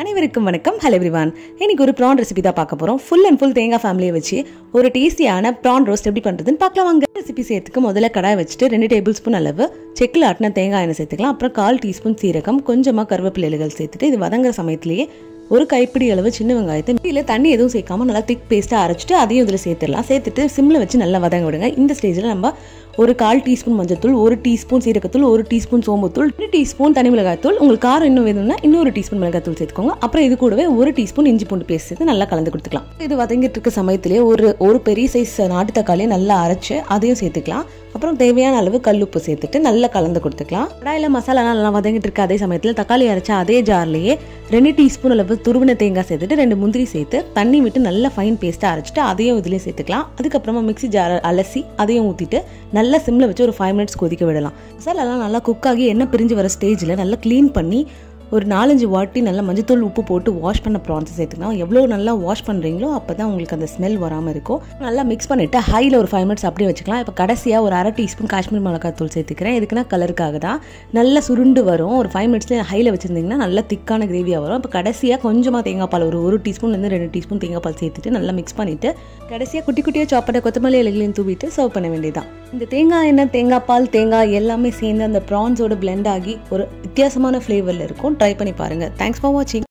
அனைவருக்கும் வணக்கம். Hello everyone இன்னைக்கு ஒரு ப்ரான் ரெசிபி தான் பார்க்க போகிறோம் ஃபுல் அண்ட் ஃபுல் தேங்காய் ஃபேமிலியை வச்சு ஒரு டேஸ்டியான ப்ரான் ரோஸ்ட் எப்படி பண்ணுறதுன்னு பார்க்கலாம் வாங்க. ரெசிபி சேர்த்துக்கு முதல்ல கடாய் வச்சுட்டு ரெண்டு டேபிள் ஸ்பூன் அளவு செக்கில் ஆட்டின தேங்காய் எண்ணெய் சேர்த்துக்கலாம். அப்புறம் கால் டீஸ்பூன் சீரகம் கொஞ்சமாக கருவேப்பிலை இலைகள் சேர்த்துட்டு இது வதங்குற சமயத்திலேயே ஒரு கைப்பிடி அளவு சின்ன வெங்காயத்தை இல்லை தண்ணி எதுவும் சேர்க்காம நல்லா திக் பேஸ்ட்டாக அரைச்சிட்டு அதையும் இதில் சேர்த்துடலாம். சேர்த்துட்டு சிம்மில் வச்சு நல்லா வதங்க விடுங்க. இந்த ஸ்டேஜில் நம்ம ஒரு கால் டீஸ்பூன் மஞ்சத்தூள் ஒரு டீஸ்பூன் சீரகத்தூள் ஒரு டீஸ்பூன் சோம்புத்தூள் ரெண்டு டீஸ்பூன் தனி மிளகாய்த்தூள். உங்களுக்கு காரம் இன்னும் வேணும்னா இன்னொரு டீஸ்பூன் மிளகாய்த்தூள் சேர்த்துக்கோங்க. அப்புறம் இது கூடவே ஒரு டீஸ்பூன் இஞ்சி பூண்டு பேஸ்ட் சேர்த்து நல்லா கலந்து கொடுத்துக்கலாம். இது வதங்கிட்டு இருக்க சமயத்திலே ஒரு ஒரு பெரிய சைஸ் நாட்டு தக்காளியை நல்லா அரைச்சு அதையும் சேர்த்துக்கலாம். அப்புறம் தேவையான அளவு கல்லுப்பு சேர்த்துட்டு நல்லா கலந்து கொடுத்துக்கலாம். கடாயில் மசாலா நல்லா வதங்கிட்டு இருக்க அதே சமயத்தில் தக்காளி அரைச்ச அதே ஜார்லேயே ரெண்டு டீஸ்பூன் அளவு துருவின தேங்காய் சேர்த்துட்டு ரெண்டு முந்திரி சேர்த்து தண்ணி விட்டு நல்லா ஃபைன் பேஸ்ட்டாக அரைச்சிட்டு அதையும் இதுலேயே சேர்த்துக்கலாம். அதுக்கப்புறமா மிக்ஸி ஜார் அலசி அதையும் ஊற்றிட்டு நல்லா சிம்மில் வச்சு ஒரு ஃபைவ் மினிட்ஸ் கொதிக்க விடலாம். மசாலாலாம் நல்லா குக் ஆகி எண்ணெய் பிரிஞ்சு வர ஸ்டேஜில் நல்லா க்ளீன் பண்ணி ஒரு நாலஞ்சு வாட்டி நல்லா மஞ்சத்தூள் உப்பு போட்டு வாஷ் பண்ண ப்ரான்ஸை சேர்த்துக்கலாம் எவ்வளோ நல்லா வாஷ் பண்ணுறீங்களோ அப்போ தான் உங்களுக்கு அந்த ஸ்மெல் வராமல் இருக்கும். நல்லா மிக்ஸ் பண்ணிவிட்டு ஹையில் ஒரு ஃபைவ் மினிட்ஸ் அப்படியே வச்சுக்கலாம். இப்போ கடைசியாக ஒரு அரை டீஸ்பூன் காஷ்மீர் மிளகாய் தூள் சேர்த்துக்கிறேன். எதுக்குன்னா கலருக்காக தான் நல்லா சுருண்டு வரும். ஒரு ஃபைவ் மினிட்ஸ்லேயே ஹையில் வச்சுருந்தீங்கன்னா நல்லா திக்கான கிரேவியாக வரும். இப்போ கடைசியாக கொஞ்சமாக தேங்காய் பால் ஒரு ஒரு டீஸ்பூன்லேருந்து ரெண்டு டீஸ்பூன் தேங்காய் பால் சேர்த்துட்டு நல்லா மிக்ஸ் பண்ணிவிட்டு கடைசியாக குட்டி குட்டியாக சாப்பிட்ட கொத்தமல்லி இலைகளையும் தூவிட்டு சர்வ் பண்ண வேண்டியதான் இந்த தேங்காய் எண்ணெய் தேங்காய் பால் தேங்காய் எல்லாமே சேர்ந்து அந்த ப்ரான்ஸோட பிளெண்ட் ஆகி ஒரு வித்தியாசமான ஃப்ளேவரில் இருக்கும். ட்ரை பண்ணி பாருங்கள் தேங்க்ஸ் ஃபார் வாட்சிங்